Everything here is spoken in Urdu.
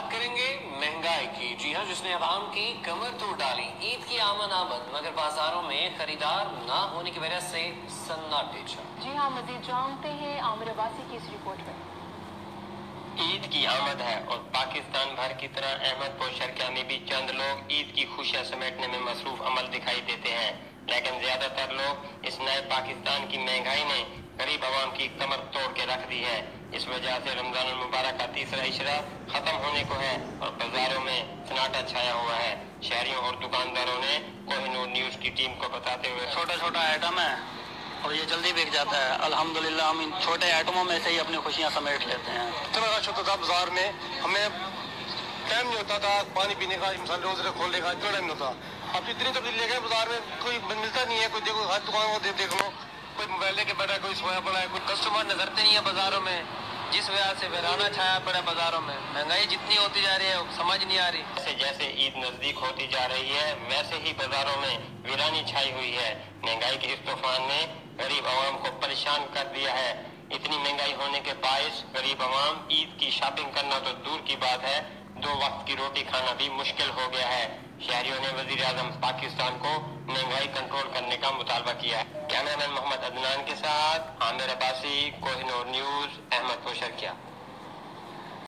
بات کریں گے مہنگائی کی۔ جی ہاں جس نے عوام کی کمر توڑ ڈالی۔ عید کی آمد آمد مگر بازاروں میں خریدار نہ ہونے کی وجہ سے سناٹے چھا جی ہاں مزید جانتے ہیں عامر عباسی کی اس رپورٹ میں۔ عید کی آمد ہے اور پاکستان بھر کی طرح احمد پور شرکیہ میں بھی چند لوگ عید کی خوشیاں سمیٹنے میں مصروف عمل دکھائی دیتے ہیں۔ لیکن زیادہ تر لوگ اس نئے پاکستان کی مہنگائی نے غریب عوام کی کمر دی ہے۔ اس وجہ سے رمضان المبارک کا تیسرا اشرا ختم ہونے کو ہے اور بازاروں میں سناٹا چھایا ہوا ہے۔ شہریوں اور دکانداروں نے کوہ نور نیوز کی ٹیم کو بتاتے ہوئے چھوٹا چھوٹا آئٹم ہے اور یہ جلدی بک جاتا ہے۔ الحمدللہ ہم ان چھوٹے آئٹموں میں سے ہی اپنی خوشیاں سمیٹ لیتے ہیں۔ اتنا رش ہوتا تھا بازار میں۔ ہمیں ٹائم نہیں ہوتا تھا پانی پینے کا انسان روز کھولنے کا اتنا ٹائم نہیں ہوتا۔ اب اتنی تبدیلی لے گئے بازار میں کوئی ملتا نہیں ہے کوئی دیکھو ہر دکان کو دیکھ لو۔ کوئی موبائل لے کے بیٹھا ہے کوئی سویا پڑا ہے، کوئی کسٹمر نظرتے نہیں ہے بازاروں میں، جس وجہ سے ویرانہ چھایا پڑا بازاروں میں۔ مہنگائی جتنی ہوتی جا رہی ہے سمجھ نہیں آ رہی۔ جیسے جیسے عید نزدیک ہوتی جا رہی ہے، ویسے ہی بازاروں میں ویرانی چھائی ہوئی ہے۔ مہنگائی کے اس طوفان نے غریب عوام کو پریشان کر دیا ہے۔ اتنی مہنگائی ہونے کے باعث غریب عوام عید کی شاپنگ کرنا تو دور کی بات ہے۔ دو وقت کی روٹی کھانا بھی مشکل ہو گیا ہے۔ شہریوں نے وزیر اعظم پاکستان کو مہنگائی کنٹرول کرنے کا مطالبہ کیا ہے۔ کیمرہ مین محمد عدنان کے ساتھ عامر عباسی، کوہنور نیوز، احمد پوشر کیا؟